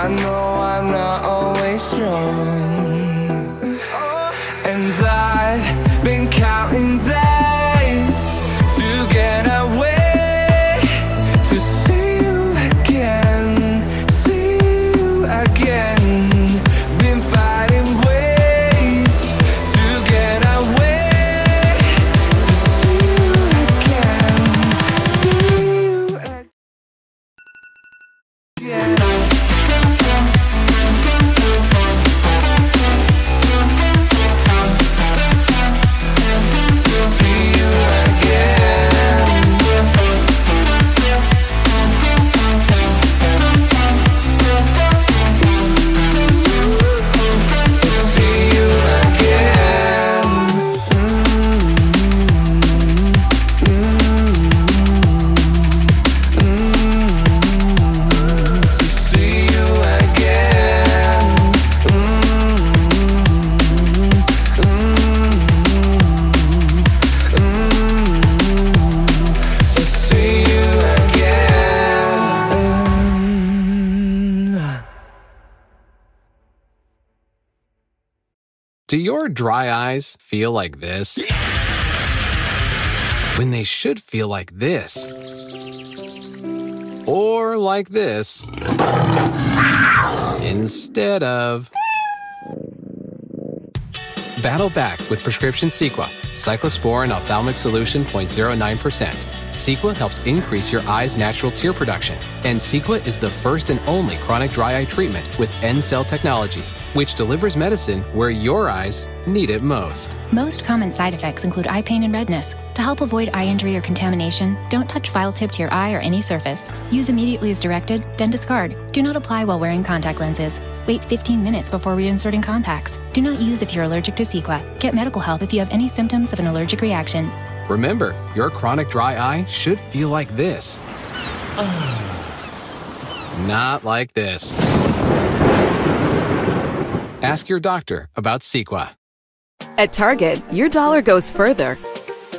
I know I'm not always strong. Do your dry eyes feel like this? When they should feel like this. Or like this. Instead of. Battle back with prescription Cequa, cyclosporin ophthalmic solution 0.09%. Cequa helps increase your eye's natural tear production, and Cequa is the first and only chronic dry eye treatment with N-cell technology, which delivers medicine where your eyes need it most. Most common side effects include eye pain and redness. To help avoid eye injury or contamination, don't touch file tip to your eye or any surface. Use immediately as directed, then discard. Do not apply while wearing contact lenses. Wait 15 minutes before reinserting contacts. Do not use if you're allergic to Cequa. Get medical help if you have any symptoms of an allergic reaction. Remember, your chronic dry eye should feel like this. Not like this. Ask your doctor about Cequa. At Target, your dollar goes further.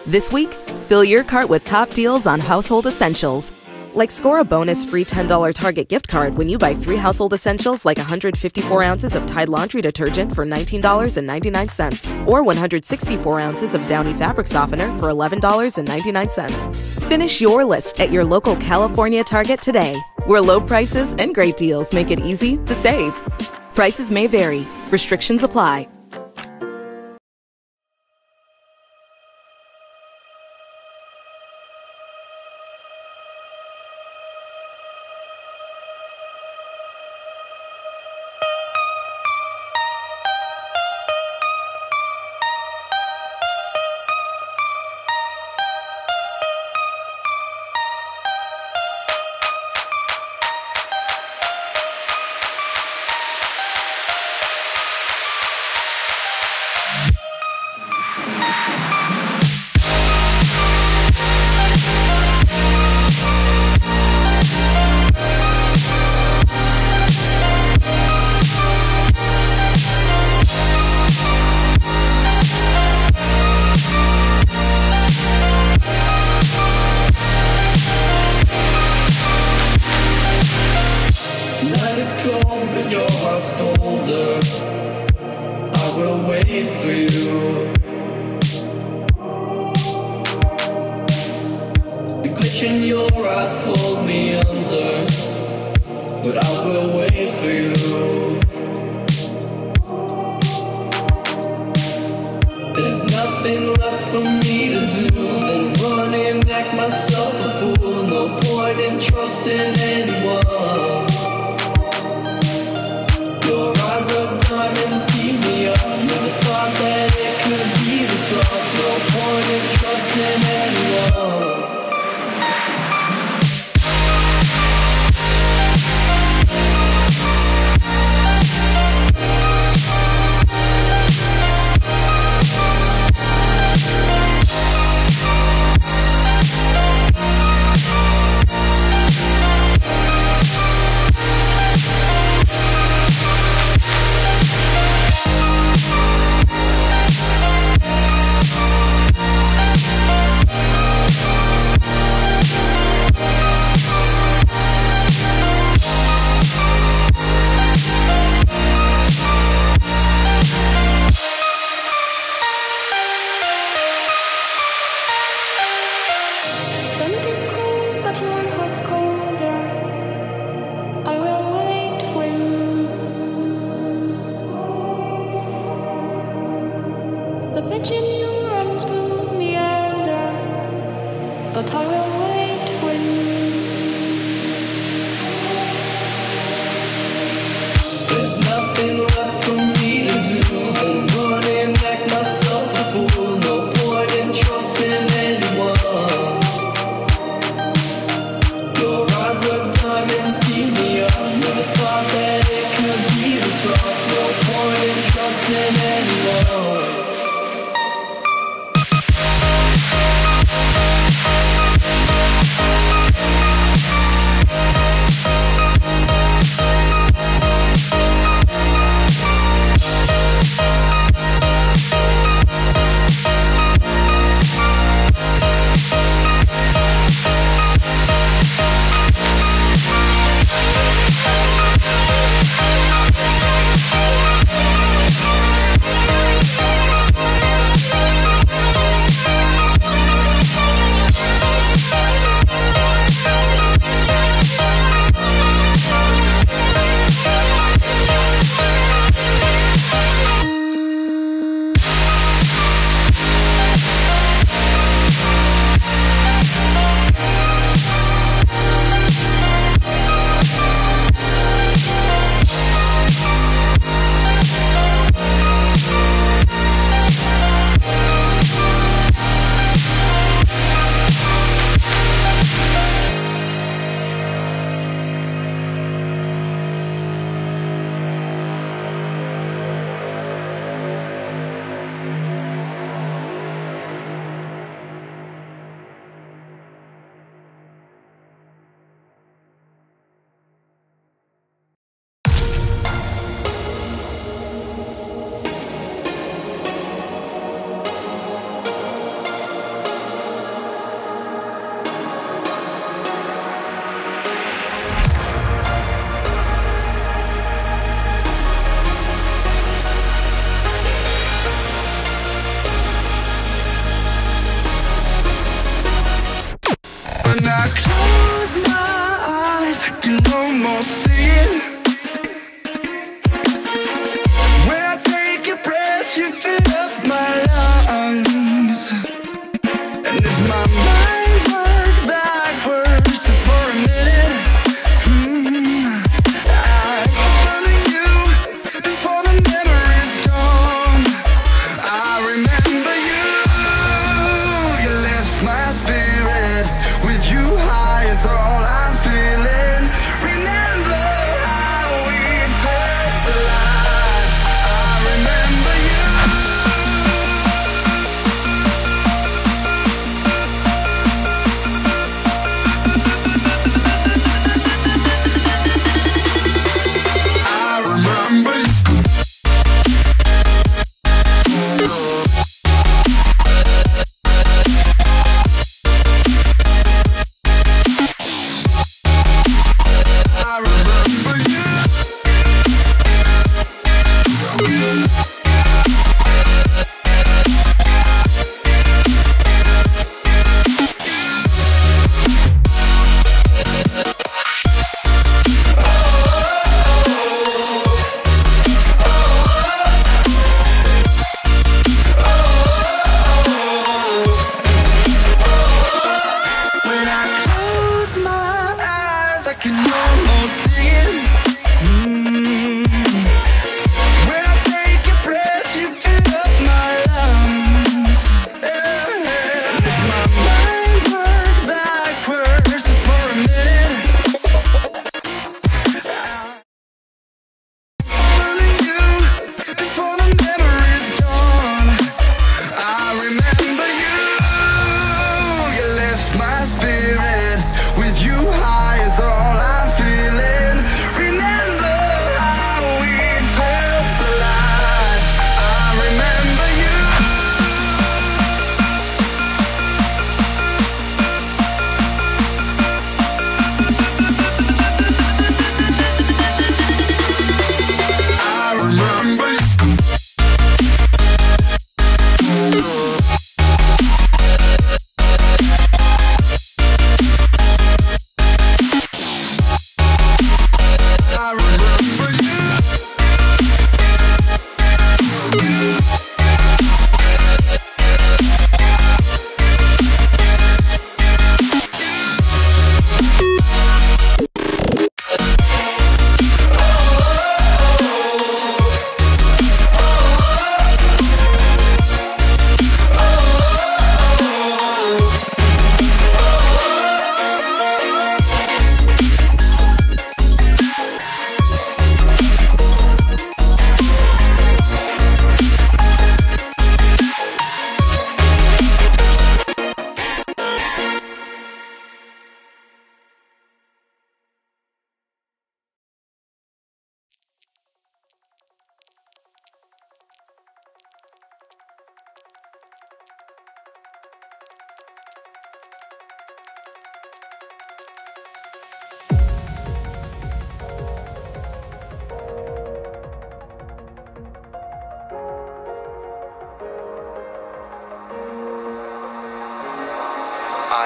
This week, fill your cart with top deals on household essentials. Like score a bonus free $10 Target gift card when you buy three household essentials like 154 ounces of Tide laundry detergent for $19.99 or 164 ounces of Downy fabric softener for $11.99. Finish your list at your local California Target today, where low prices and great deals make it easy to save. Prices may vary, restrictions apply. Night is cold, but your heart's colder. I will wait for you. The glitch in your eyes pulled me under, but I will wait for you. There's nothing left for me to do than run and act myself a fool. No point in trusting anyone trust in anyone.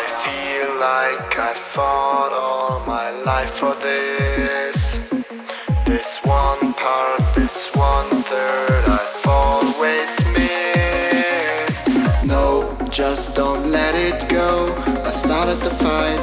I feel like I fought all my life for this. This one part, this one third, I've always missed. No, just don't let it go. I started the fight,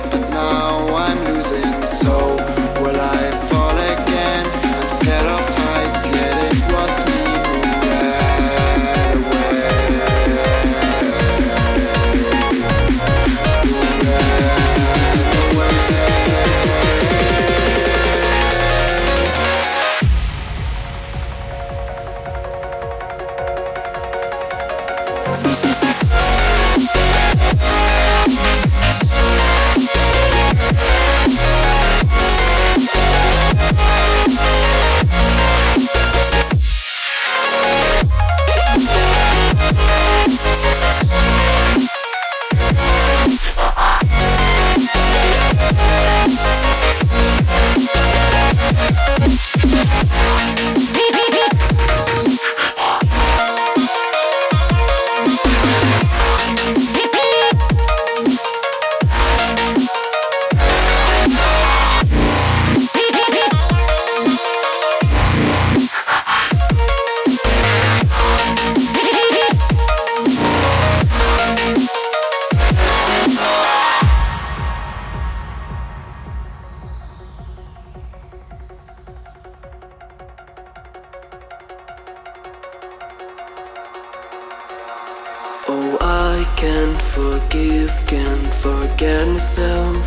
Oh, I can't forgive, can't forget myself.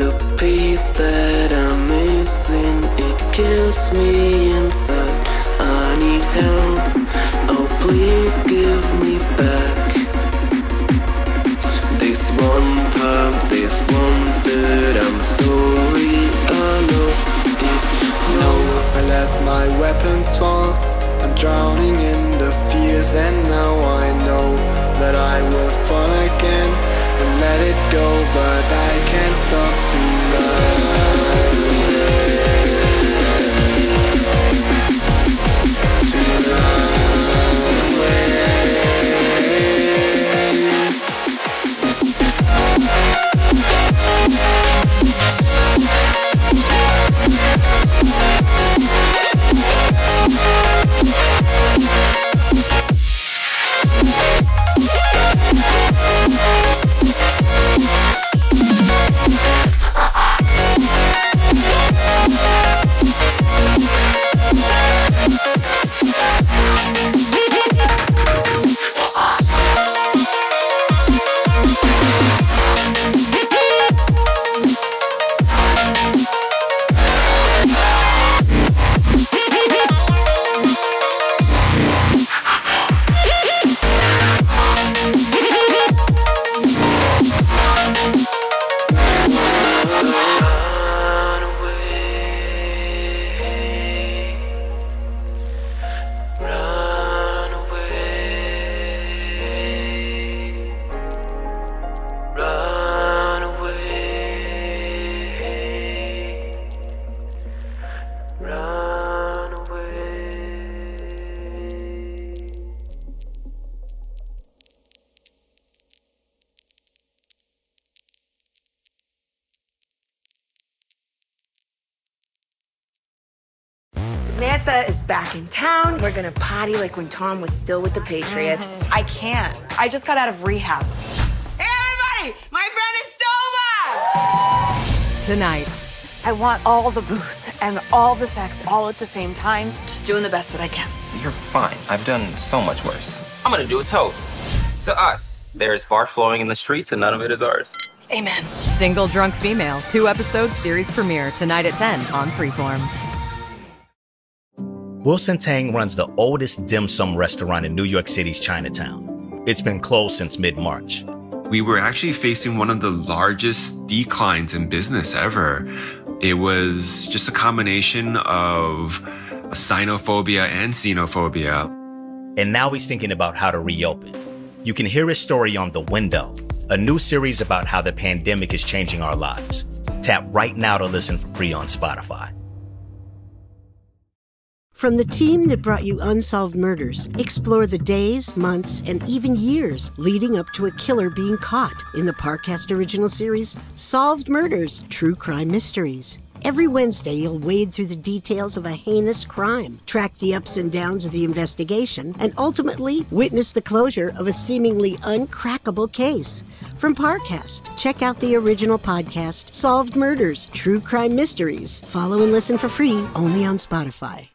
The peace that I'm missing, it kills me inside. I need help. Oh, please give me back. This one part, this one third, I'm sorry I lost it. No, I let my weapons fall. I'm drowning in the fears, and now I know that I will fall again and let it go, but I can't stop back in town. We're gonna party like when Tom was still with the Patriots. I can't. I just got out of rehab. Hey, everybody! My friend is Tova! Tonight. I want all the booze and all the sex all at the same time. Just doing the best that I can. You're fine. I've done so much worse. I'm gonna do a toast. To us. There is bar flowing in the streets and none of it is ours. Amen. Single Drunk Female, two episodes series premiere tonight at 10 on Freeform. Wilson Tang runs the oldest dim sum restaurant in New York City's Chinatown. It's been closed since mid March. We were actually facing one of the largest declines in business ever. It was just a combination of sinophobia and xenophobia. And now he's thinking about how to reopen. You can hear his story on The Window, a new series about how the pandemic is changing our lives. Tap right now to listen for free on Spotify. From the team that brought you Unsolved Murders, explore the days, months, and even years leading up to a killer being caught in the Parcast original series Solved Murders True Crime Mysteries. Every Wednesday, you'll wade through the details of a heinous crime, track the ups and downs of the investigation, and ultimately witness the closure of a seemingly uncrackable case. From Parcast, check out the original podcast, Solved Murders True Crime Mysteries. Follow and listen for free only on Spotify.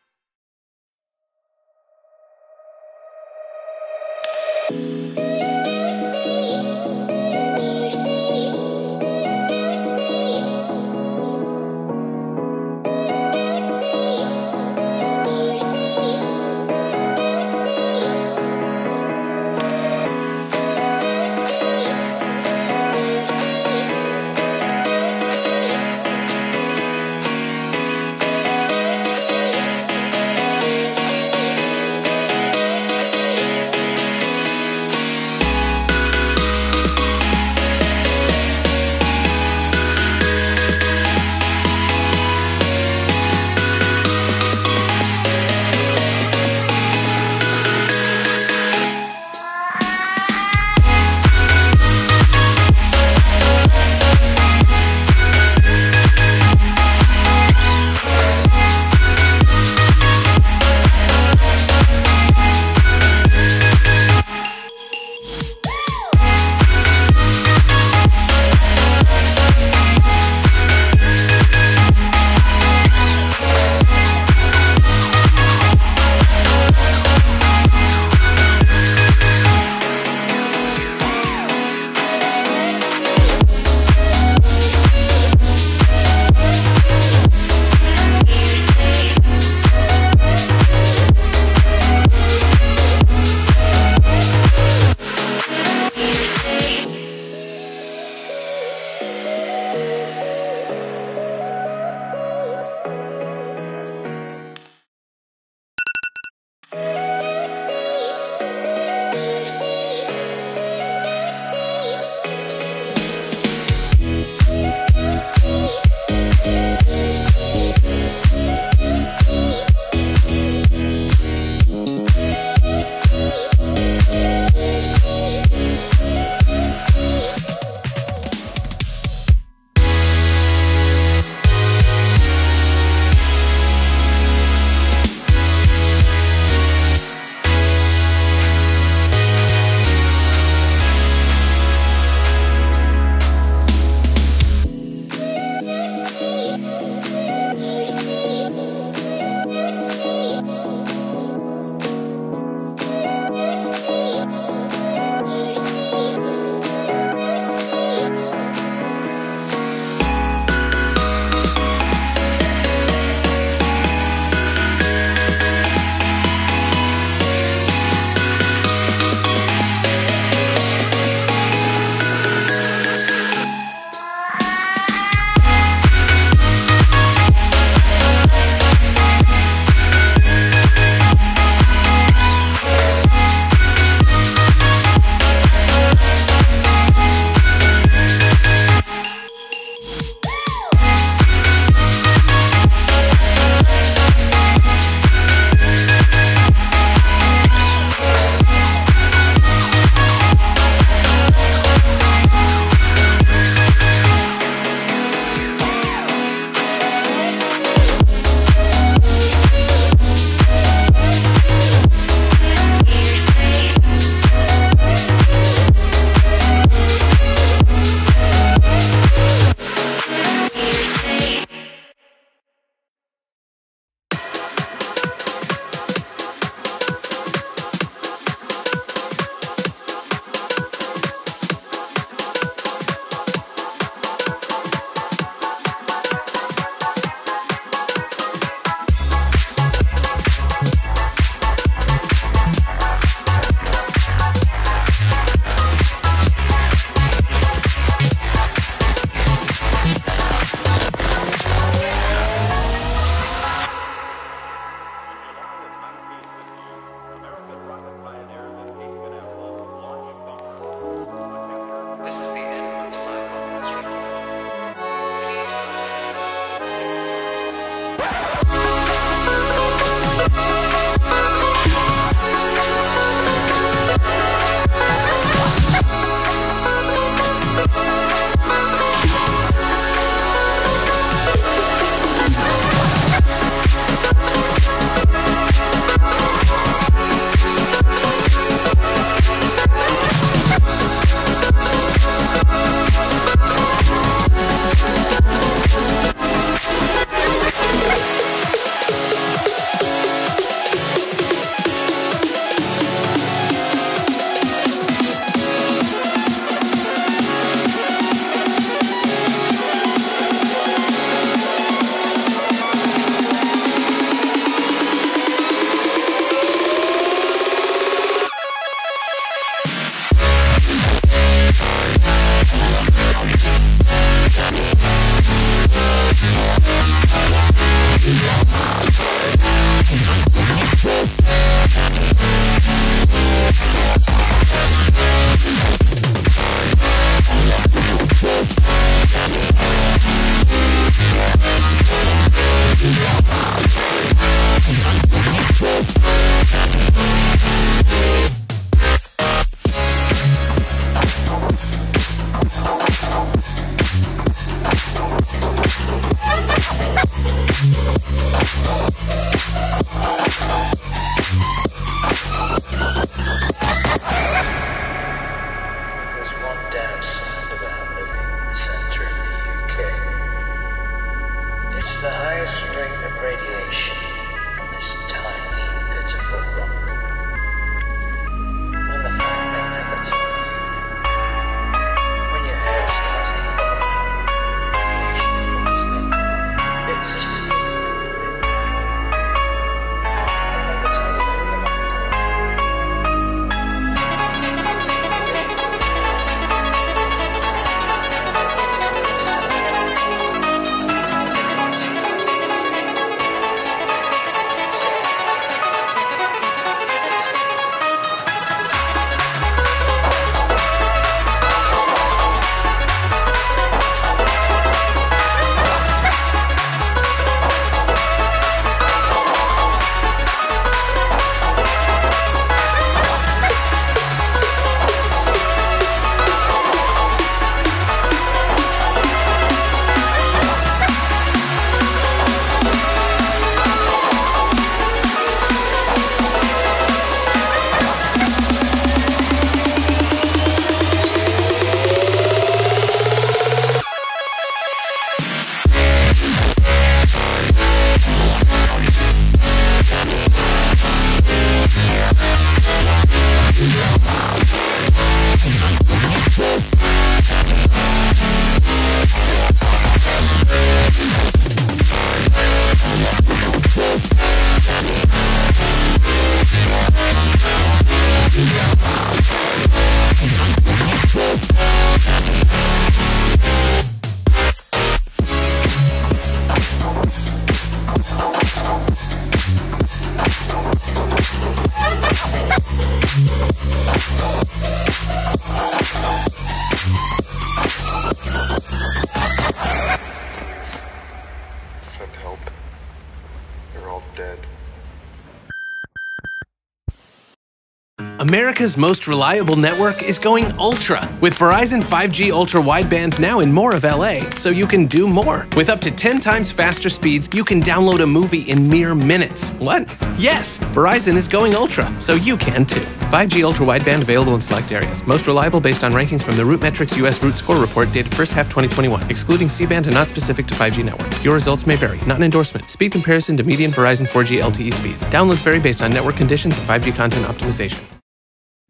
America's most reliable network is going ultra with Verizon 5G Ultra Wideband now in more of LA, so you can do more. With up to 10 times faster speeds, you can download a movie in mere minutes. What? Yes, Verizon is going ultra, so you can too. 5G Ultra Wideband available in select areas. Most reliable based on rankings from the RootMetrics US Root Score report dated first half 2021, excluding C-band and not specific to 5G networks. Your results may vary, not an endorsement. Speed comparison to median Verizon 4G LTE speeds. Downloads vary based on network conditions and 5G content optimization.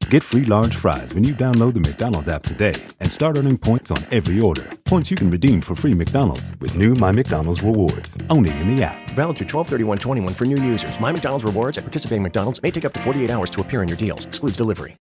Get free large fries when you download the McDonald's app today and start earning points on every order. Points you can redeem for free McDonald's with new My McDonald's rewards. Only in the app. Valid through 123121 for new users. My McDonald's rewards at participating McDonald's may take up to 48 hours to appear in your deals. Excludes delivery.